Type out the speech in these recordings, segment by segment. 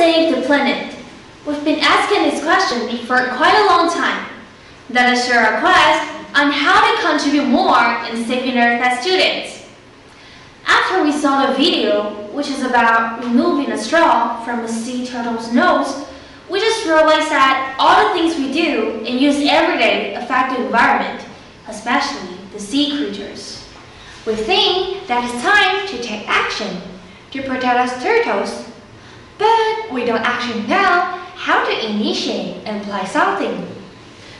save the planet? We've been asking this question for quite a long time. Let us share our quest on how to contribute more in saving Earth as students. After we saw the video, which is about removing a straw from a sea turtle's nose, we just realized that all the things we do and use every day affect the environment, especially the sea creatures. We think that it's time to take action to protect us turtles, but we don't actually know how to initiate and apply something.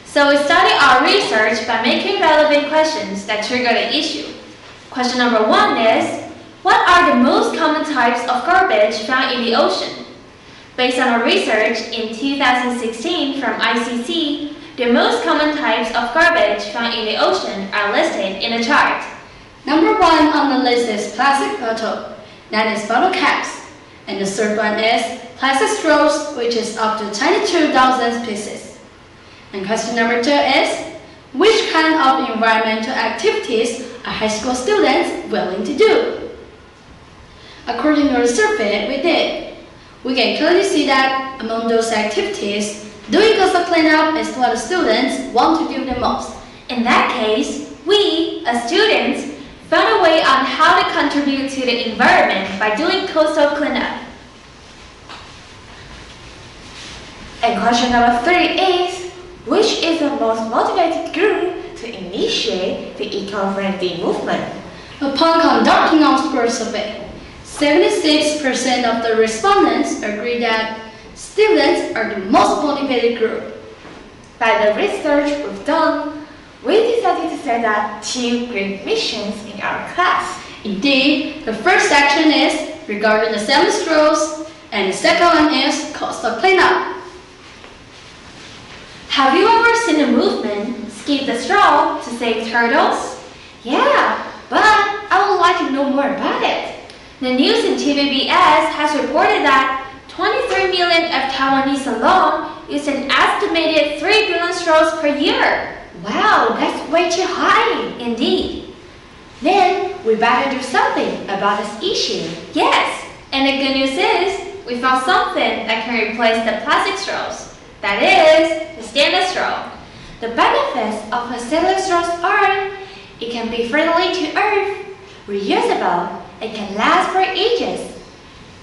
So we started our research by making relevant questions that trigger the issue. Question number one is, what are the most common types of garbage found in the ocean? Based on our research in 2016 from ICC, the most common types of garbage found in the ocean are listed in a chart. Number one on the list is plastic bottle, that is bottle caps. And the third one is plastic straws, which is up to 22,000 pieces. And question number two is, which kind of environmental activities are high school students willing to do? According to the survey we did, we can clearly see that among those activities, doing coastal cleanup is what the students want to do the most. In that case, we, as students, found a way on how to contribute to the environment by doing coastal cleanup. And question number three is, which is the most motivated group to initiate the eco-friendly movement? Upon conducting our spur survey, 76% of the respondents agree that students are the most motivated group. By the research we've done, we decided to set up two great missions in our class. Indeed, the first section is regarding the seven and the second one is coastal cleanup. Have you ever seen a movement, skip the straw to save turtles? Yeah, but I would like to know more about it. The news in TVBS has reported that 23 million of Taiwanese alone use an estimated 3 billion straws per year. Wow, that's way too high. Indeed. Then we better do something about this issue. Yes, and the good news is we found something that can replace the plastic straws. That is, straw. The benefits of a straws are it can be friendly to earth, reusable, it can last for ages.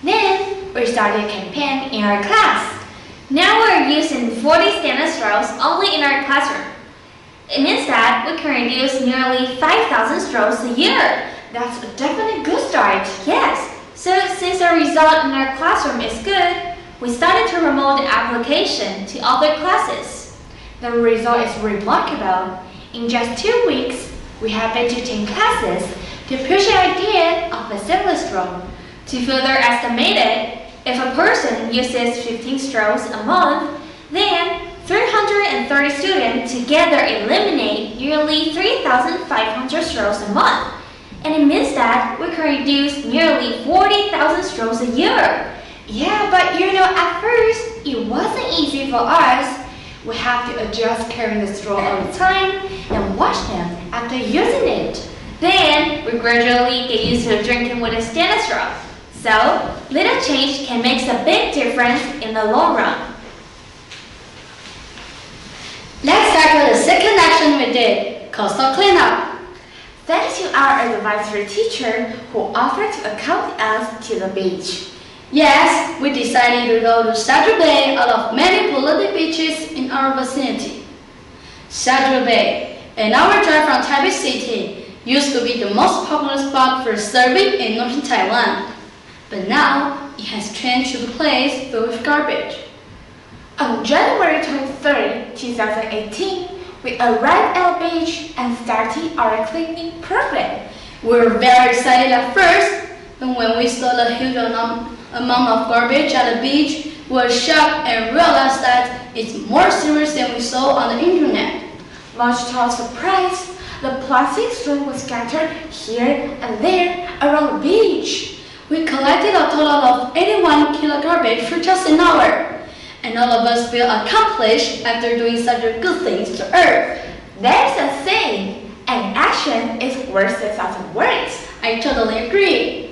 Then we started a campaign in our class. Now we're using 40 stainless straws only in our classroom. It means that we can reduce nearly 5,000 straws a year. That's a definite good start. Yes, so since the result in our classroom is good, we started to promote the application to other classes. The result is remarkable. In just two weeks, we have been 10 classes to push the idea of a stainless straw. To further estimate it, if a person uses 15 straws a month, then 330 students together eliminate nearly 3,500 straws a month. And it means that we can reduce nearly 40,000 straws a year. Yeah, but you know, at first, it wasn't easy for us. We have to adjust carrying the straw all the time and wash them after using it. Then, we gradually get used to drinking with a stainless straw. So, little change can make a big difference in the long run. Let's tackle the second action we did, coastal cleanup. Thanks to our advisory teacher who offered to accompany us to the beach. Yes, we decided to go to Sadr Bay out of many polluted beaches in our vicinity. Sadr Bay, an hour drive from Taipei City, used to be the most popular spot for surfing in northern Taiwan. But now, it has changed to a place filled with garbage. On January 23, 2018, we arrived at the beach and started our cleaning program. We were very excited at first, but when we saw the huge amount of garbage at the beach, we were shocked and realized that it's more serious than we saw on the internet. Much to our surprise, the plastic straw was scattered here and there around the beach. We collected a total of 81 kilo garbage for just an hour. And all of us feel accomplished after doing such a good things to Earth. There's a saying, an action is worth a thousand words. I totally agree.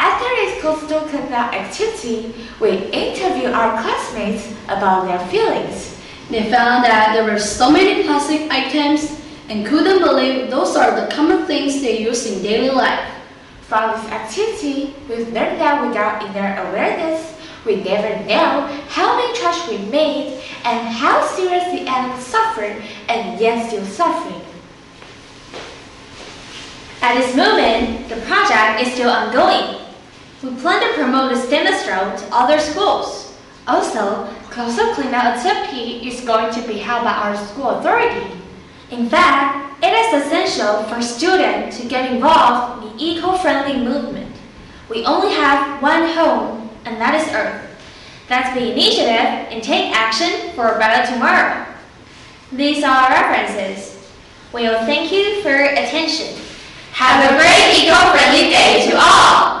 After the school still cleanup activity, we interview our classmates about their feelings. They found that there were so many plastic items and couldn't believe those are the common things they use in daily life. From this activity, we've learned that without inner awareness, we never know how many trash we made and how seriously animals suffer and yet still suffering. At this moment, the project is still ongoing. We plan to promote the stainless straw to other schools. Also, coastal cleanup activity is going to be held by our school authority. In fact, it is essential for students to get involved in the eco-friendly movement. We only have one home, and that is Earth. Let's be initiative and take action for a better tomorrow. These are our references. We will thank you for your attention. Have a great eco-friendly day to all!